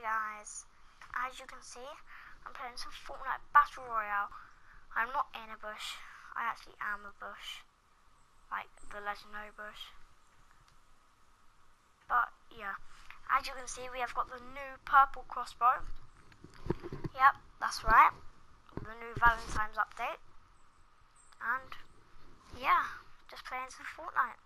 Guys, as you can see, I'm playing some Fortnite Battle Royale. I'm not in a bush, I actually am a bush, like the legendary bush. But yeah, as you can see, we have got the new purple crossbow. Yep, that's right, the new Valentine's update. And yeah, just playing some Fortnite.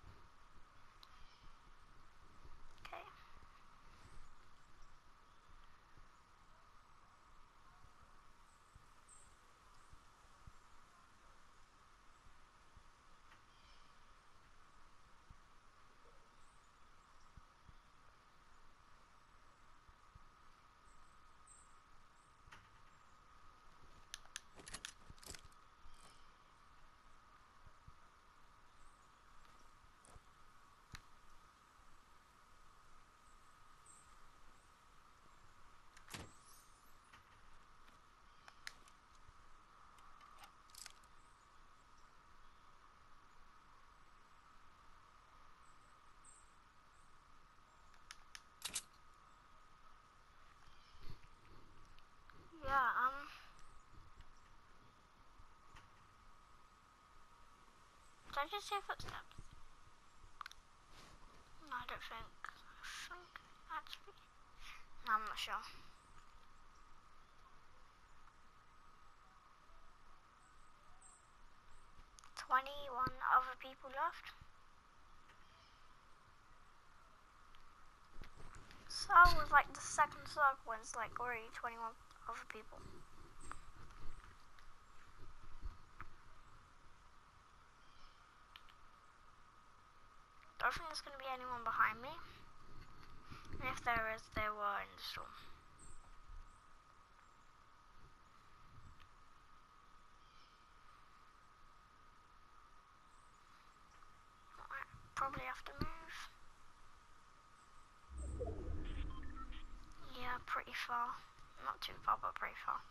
I just hear footsteps? No, I don't think. I think actually. No, I'm not sure. Twenty-one other people left. So it was like the second circle when it's like already 21 other people. Don't think there's going to be anyone behind me. And if there is, they were in the storm. probably have to move. Yeah, pretty far. Not too far, but pretty far.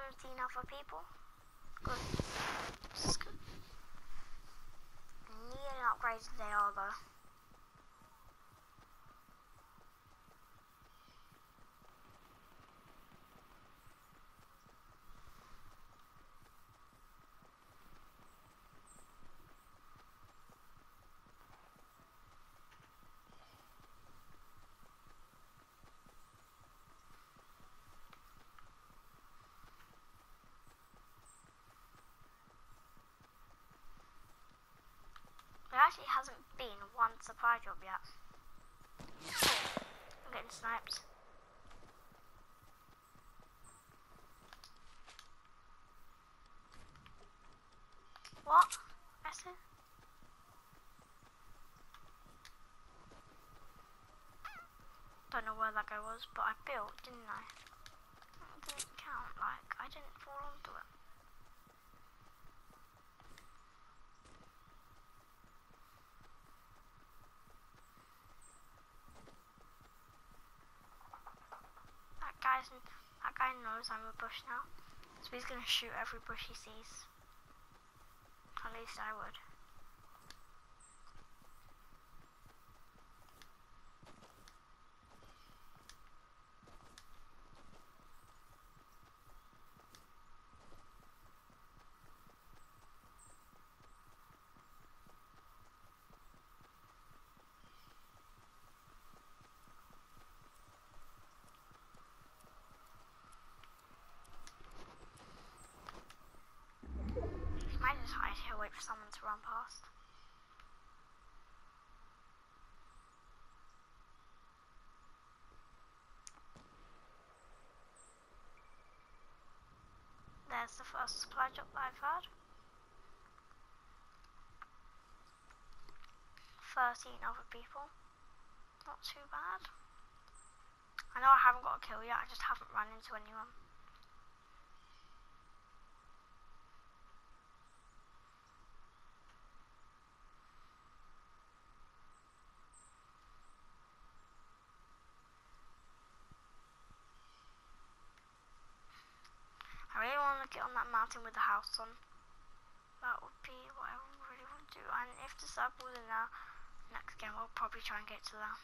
Other people. Good. good. Nearly upgraded they are though. Actually hasn't been one supply drop yet. I'm getting sniped. What? Essen? Don't know where that guy was, but I built, didn't I? It didn't count, like, I didn't fall onto it. That guy knows I'm a bush now. So he's gonna shoot every bush he sees. At least I would. There's the first supply drop I've had. 13 other people. Not too bad. I know I haven't got a kill yet, I just haven't run into anyone. Get on that mountain with the house on. That would be what I really want to do. And if the circle's in there, next game I'll probably try and get to there.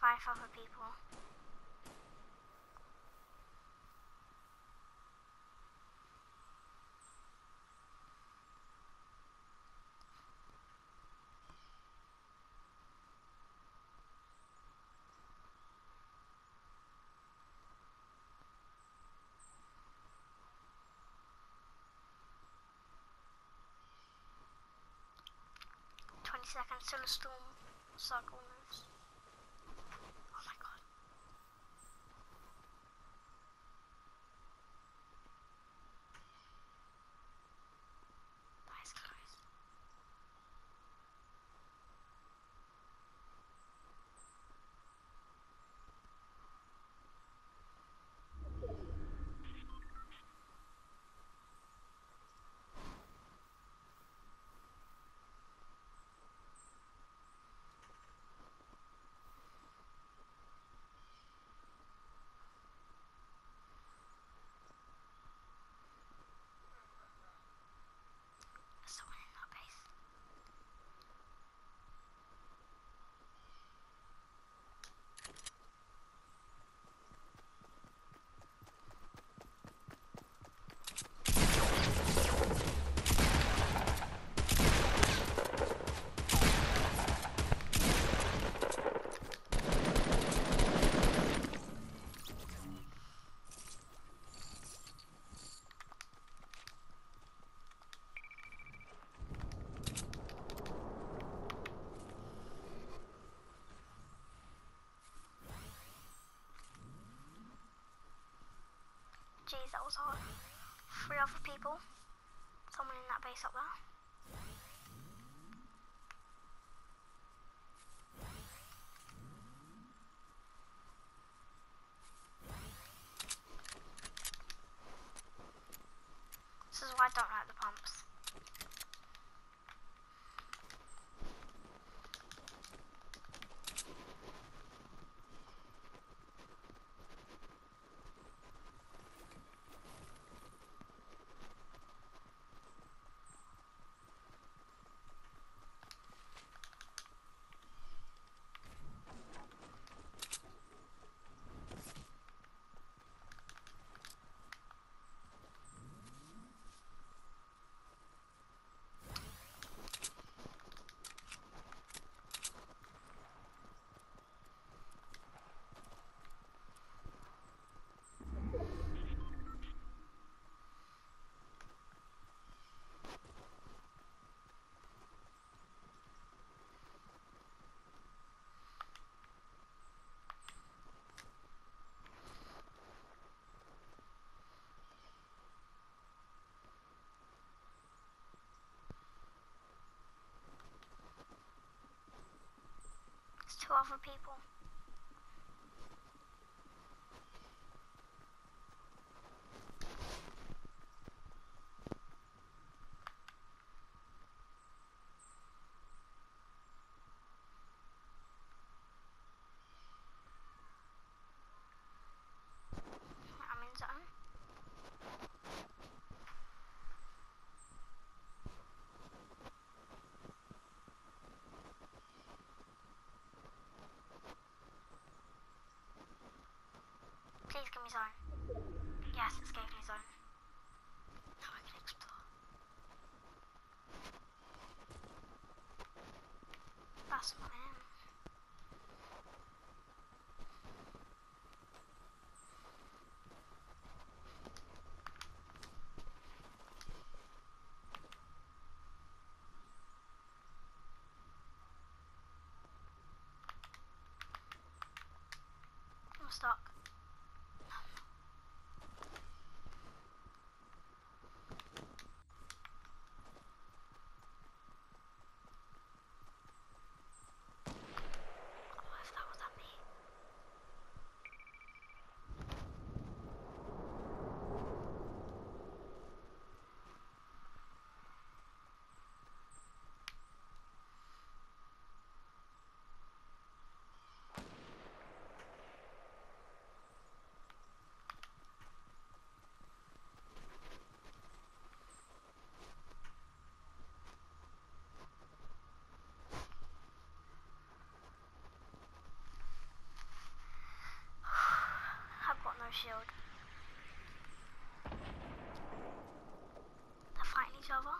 Five other people. Twenty seconds till the storm circle Three other people. Someone in that base up there. This is why I don't like the pumps. Two other people. I'm in zone. Please give me zone. Yes, gave me zone. Now I can explore. That's not him. I'm stuck. Oh, if that was at me. I've got no shield. They're fighting each other.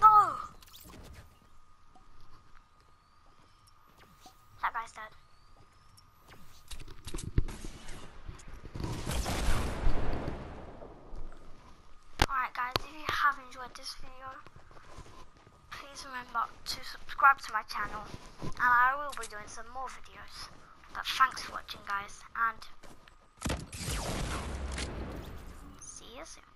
No! That guy's dead. Alright guys, if you have enjoyed this video, to subscribe to my channel and I will be doing some more videos. But thanks for watching guys and see you soon.